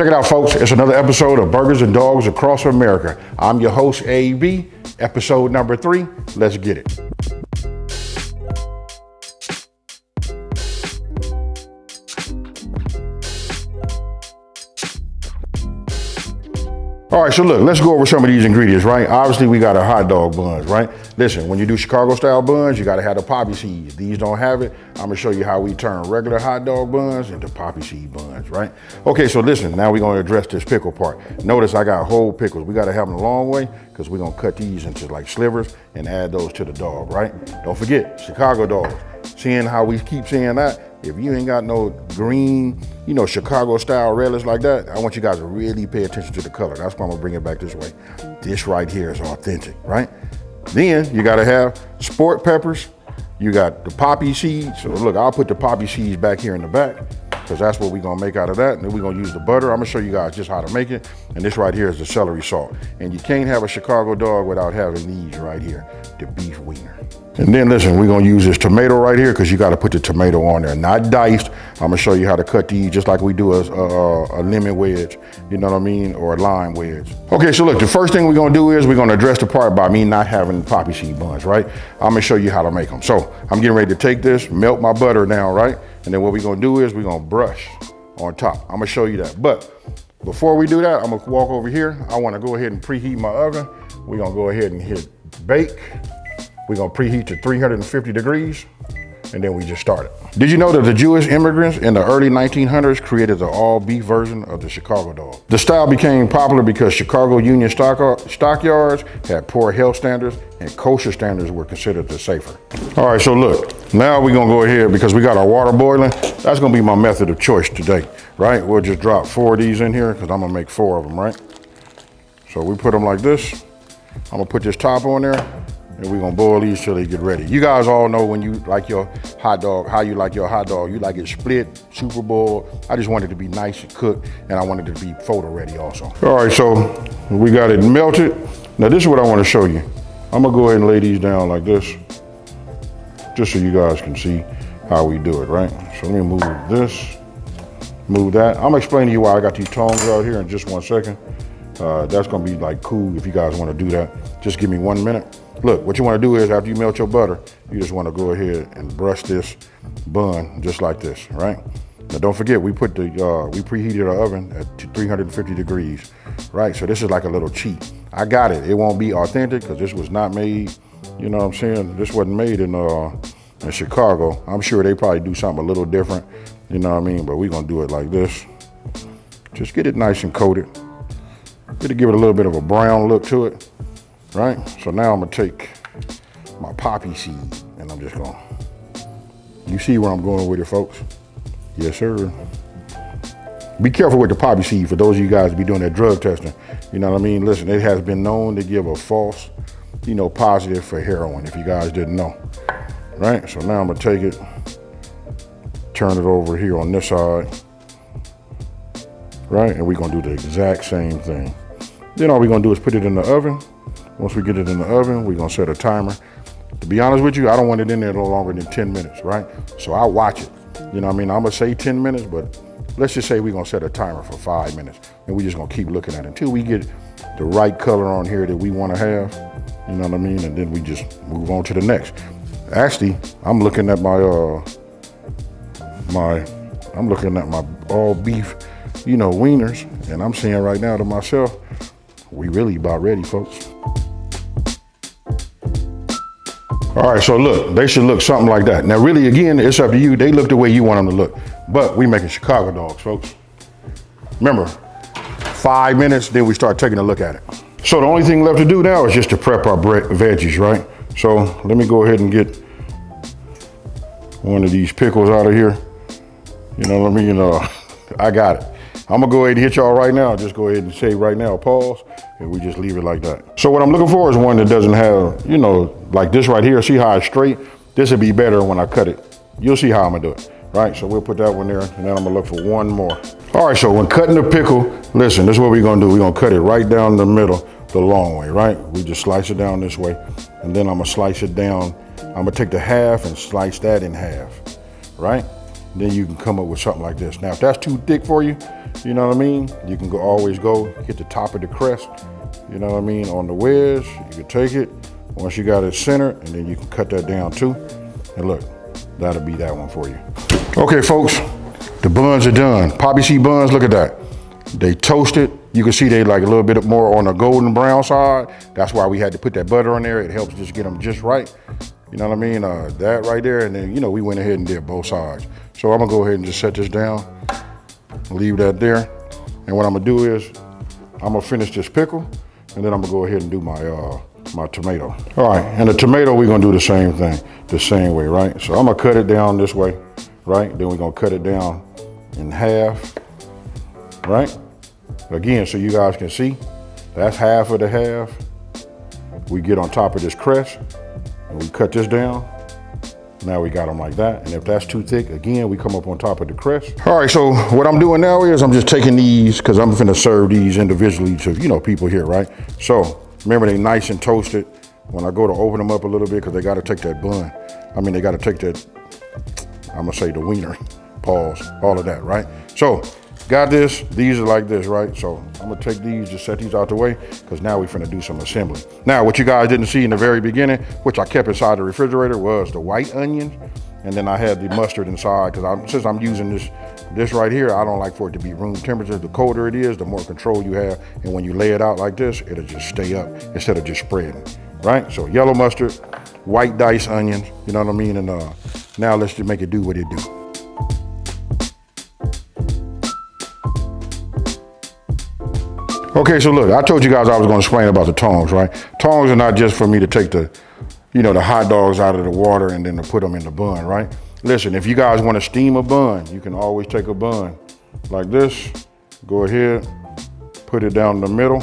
Check it out, folks. It's another episode of Burgers and Dogs Across America. I'm your host, AB, episode number three. Let's get it. All right, so look, let's go over some of these ingredients, right? Obviously, we got our hot dog buns, right? Listen, when you do Chicago style buns, you gotta have the poppy seeds. These don't have it. I'm gonna show you how we turn regular hot dog buns into poppy seed buns, right? Okay, so listen, now we're gonna address this pickle part. Notice I got whole pickles. We gotta have them a long way because we're gonna cut these into like slivers and add those to the dog, right? Don't forget, Chicago dogs. Seeing how we keep saying that, if you ain't got no green, you know, Chicago style relish like that, I want you guys to really pay attention to the color. That's why I'm gonna bring it back this way. This right here is authentic, right? Then you gotta have sport peppers. You got the poppy seeds. So look, I'll put the poppy seeds back here in the back because that's what we're gonna make out of that. And then we're gonna use the butter. I'm gonna show you guys just how to make it. And this right here is the celery salt. And you can't have a Chicago dog without having these right here, the beef wiener. And then listen, we're gonna use this tomato right here because you gotta put the tomato on there, not diced. I'm gonna show you how to cut these just like we do a, a, a, lemon wedge, you know what I mean, or a lime wedge. Okay, so look, the first thing we're gonna do is we're gonna address the part by me not having poppy seed buns, right? I'm gonna show you how to make them. So I'm getting ready to take this, melt my butter now, right? And then what we're gonna do is we're gonna brush on top. I'm gonna show you that. But before we do that, I'm gonna walk over here. I wanna go ahead and preheat my oven. We're gonna go ahead and hit bake. We're gonna preheat to 350 degrees and then we just started. Did you know that the Jewish immigrants in the early 1900s created the all beef version of the Chicago dog? The style became popular because Chicago Union stock, stockyards had poor health standards and kosher standards were considered the safer. All right, so look, now we're gonna go ahead because we got our water boiling. That's gonna be my method of choice today, right? We'll just drop four of these in here because I'm gonna make four of them, right? So we put them like this. I'm gonna put this top on there and we're gonna boil these till they get ready. You guys all know when you like your hot dog, how you like your hot dog. You like it split, super boiled. I just wanted it to be nice and cooked, and I wanted it to be photo ready also. All right, so we got it melted. Now this is what I wanna show you. I'm gonna go ahead and lay these down like this, just so you guys can see how we do it, right? So let me move this, move that. I'm gonna explain to you why I got these tongs out here in just one second. Uh, that's gonna be like cool if you guys wanna do that. Just give me one minute. Look, what you wanna do is after you melt your butter, you just wanna go ahead and brush this bun just like this, right? Now don't forget, we put the, uh, we preheated our oven at 350 degrees, right? So this is like a little cheat. I got it, it won't be authentic because this was not made, you know what I'm saying? This wasn't made in, uh, in Chicago. I'm sure they probably do something a little different, you know what I mean? But we're gonna do it like this. Just get it nice and coated. To give it a little bit of a brown look to it right? So now I'm gonna take my poppy seed and I'm just gonna, you see where I'm going with it, folks? Yes, sir. Be careful with the poppy seed for those of you guys to be doing that drug testing. You know what I mean? Listen, it has been known to give a false, you know, positive for heroin, if you guys didn't know. Right? So now I'm gonna take it, turn it over here on this side. Right? And we're gonna do the exact same thing. Then all we're gonna do is put it in the oven once we get it in the oven, we're gonna set a timer. To be honest with you, I don't want it in there no longer than 10 minutes, right? So I watch it. You know what I mean? I'm gonna say 10 minutes, but let's just say we're gonna set a timer for five minutes and we're just gonna keep looking at it until we get the right color on here that we wanna have. You know what I mean? And then we just move on to the next. Actually, I'm looking at my, uh, my, I'm looking at my all beef, you know, wieners, and I'm saying right now to myself, we really about ready, folks. All right, so look, they should look something like that. Now, really, again, it's up to you. They look the way you want them to look. But we making Chicago dogs, folks. Remember, five minutes, then we start taking a look at it. So the only thing left to do now is just to prep our veggies, right? So let me go ahead and get one of these pickles out of here. You know what I mean? know, I got it. I'm gonna go ahead and hit y'all right now. Just go ahead and say right now, pause, and we just leave it like that. So what I'm looking for is one that doesn't have, you know, like this right here. See how it's straight? This would be better when I cut it. You'll see how I'm gonna do it, right? So we'll put that one there, and then I'm gonna look for one more. All right, so when cutting the pickle, listen, this is what we're gonna do. We're gonna cut it right down the middle, the long way, right? We just slice it down this way, and then I'm gonna slice it down. I'm gonna take the half and slice that in half, right? Then you can come up with something like this. Now, if that's too thick for you, you know what I mean? You can go always go hit the top of the crest, you know what I mean, on the wedge. You can take it once you got it centered, and then you can cut that down too. And look, that'll be that one for you. Okay, folks, the buns are done. Poppy seed buns, look at that. They toasted. You can see they like a little bit more on the golden brown side. That's why we had to put that butter on there. It helps just get them just right. You know what I mean? Uh, that right there, and then, you know, we went ahead and did both sides. So I'm gonna go ahead and just set this down, leave that there. And what I'm gonna do is, I'm gonna finish this pickle, and then I'm gonna go ahead and do my uh, my tomato. All right, and the tomato, we're gonna do the same thing, the same way, right? So I'm gonna cut it down this way, right? Then we're gonna cut it down in half, right? Again, so you guys can see, that's half of the half. We get on top of this crest, we cut this down. Now we got them like that. And if that's too thick, again, we come up on top of the crest. All right, so what I'm doing now is I'm just taking these, because I'm gonna serve these individually to, you know, people here, right? So remember they nice and toasted. When I go to open them up a little bit, because they gotta take that bun. I mean, they gotta take that, I'm gonna say the wiener, pause, all of that, right? So Got this, these are like this, right? So I'm gonna take these, just set these out the way, because now we're finna do some assembly. Now, what you guys didn't see in the very beginning, which I kept inside the refrigerator, was the white onions, and then I had the mustard inside, because I'm, since I'm using this this right here, I don't like for it to be room temperature. The colder it is, the more control you have, and when you lay it out like this, it'll just stay up instead of just spreading, right? So yellow mustard, white diced onions, you know what I mean? And uh, now let's just make it do what it do. Okay, so look, I told you guys I was gonna explain about the tongs, right? Tongs are not just for me to take the, you know, the hot dogs out of the water and then to put them in the bun, right? Listen, if you guys wanna steam a bun, you can always take a bun like this, go ahead, put it down the middle,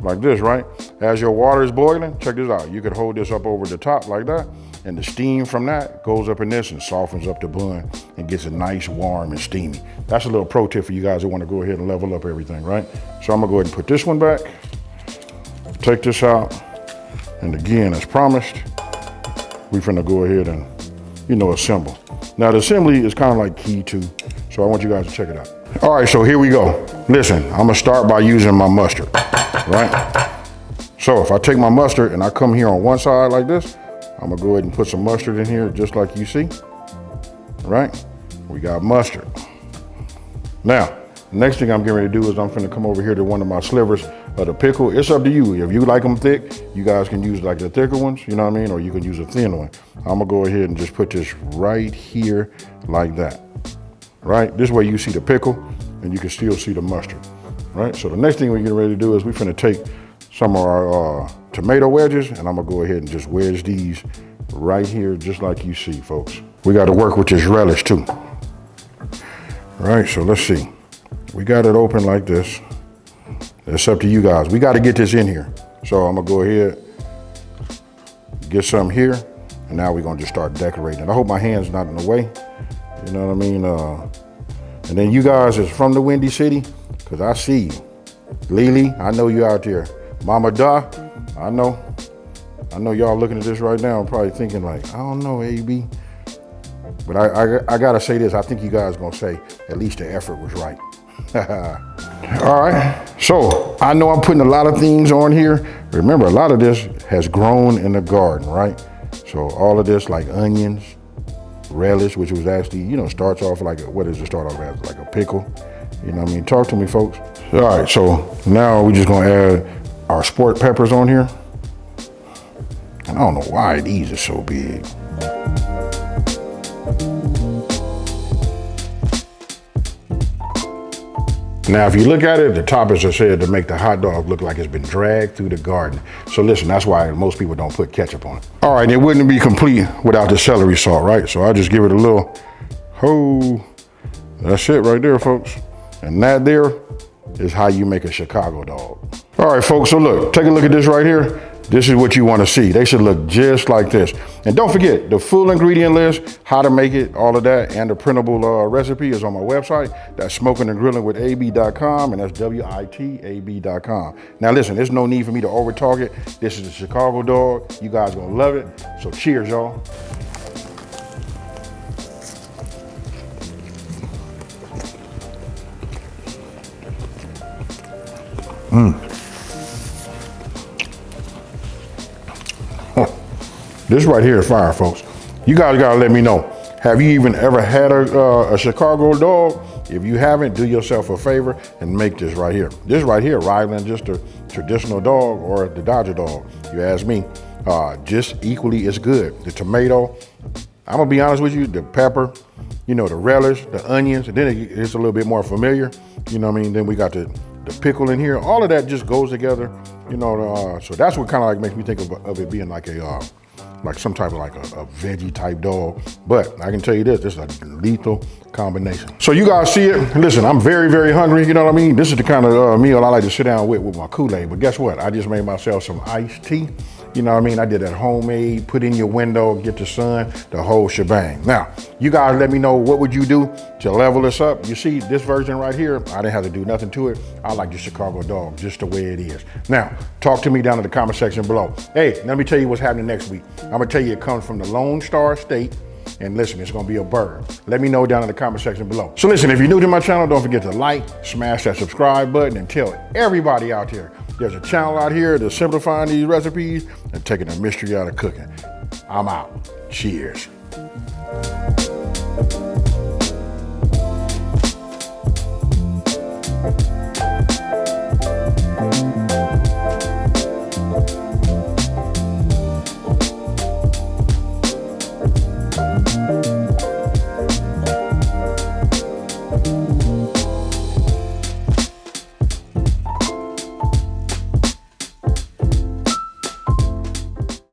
like this, right? As your water is boiling, check this out. You can hold this up over the top like that, and the steam from that goes up in this and softens up the bun and gets it nice, warm, and steamy. That's a little pro tip for you guys who want to go ahead and level up everything, right? So I'm gonna go ahead and put this one back, take this out, and again, as promised, we're gonna go ahead and, you know, assemble. Now the assembly is kind of like key to, so I want you guys to check it out. All right, so here we go. Listen, I'm gonna start by using my mustard, right? So if I take my mustard and I come here on one side like this, I'm gonna go ahead and put some mustard in here just like you see, right? We got mustard. Now, next thing I'm getting ready to do is I'm gonna come over here to one of my slivers of the pickle. It's up to you. If you like them thick, you guys can use like the thicker ones, you know what I mean? Or you can use a thin one. I'm gonna go ahead and just put this right here like that, right? This way you see the pickle and you can still see the mustard, right? So the next thing we're getting ready to do is we're gonna take some of our uh, tomato wedges and I'm gonna go ahead and just wedge these right here just like you see folks. We got to work with this relish too. All right, so let's see. We got it open like this. It's up to you guys. We got to get this in here. So I'm gonna go ahead, get some here, and now we're gonna just start decorating. I hope my hand's not in the way. You know what I mean? Uh, and then you guys is from the Windy City, because I see you. Lily, I know you out there. Mama Da, I know. I know y'all looking at this right now probably thinking like, I don't know, AB. But I, I, I gotta say this, I think you guys gonna say, at least the effort was right. All right, so I know I'm putting a lot of things on here. Remember, a lot of this has grown in the garden, right? So all of this like onions, relish, which was actually, you know, starts off like, a, what does it start off as? Like a pickle. You know what I mean? Talk to me, folks. All right, so now we're just gonna add our sport peppers on here. And I don't know why these are so big. Now, if you look at it, the toppers are said to make the hot dog look like it's been dragged through the garden. So listen, that's why most people don't put ketchup on it. All right, it wouldn't be complete without the celery salt, right? So I just give it a little, ho, that's it right there, folks. And that there is how you make a Chicago dog. All right, folks, so look, take a look at this right here. This is what you want to see. They should look just like this. And don't forget, the full ingredient list, how to make it, all of that, and the printable uh, recipe is on my website. That's smoking and grilling with and that's W-I-T-A-B.com. Now listen, there's no need for me to over talk it. This is the Chicago dog. You guys gonna love it. So cheers, y'all. This right here is fire, folks. You guys gotta let me know. Have you even ever had a, uh, a Chicago dog? If you haven't, do yourself a favor and make this right here. This right here, rivaling just a traditional dog or the Dodger dog. You ask me, uh, just equally as good. The tomato, I'm gonna be honest with you, the pepper, you know, the relish, the onions, and then it's a little bit more familiar. You know what I mean? Then we got the, the pickle in here. All of that just goes together, you know. Uh, so that's what kind of like makes me think of, of it being like a uh, like some type of like a, a, veggie type dog. But I can tell you this, this is a lethal combination. So you guys see it. Listen, I'm very, very hungry. You know what I mean? This is the kind of uh, meal I like to sit down with with my Kool-Aid. But guess what? I just made myself some iced tea. You know what I mean? I did that homemade, put in your window, get the sun, the whole shebang. Now, you guys let me know what would you do to level this up. You see this version right here, I didn't have to do nothing to it. I like the Chicago dog just the way it is. Now, talk to me down in the comment section below. Hey, let me tell you what's happening next week. I'm gonna tell you it comes from the Lone Star State. And listen, it's gonna be a bird. Let me know down in the comment section below. So listen, if you're new to my channel, don't forget to like, smash that subscribe button, and tell everybody out there there's a channel out here that's simplifying these recipes and taking the mystery out of cooking. I'm out. Cheers.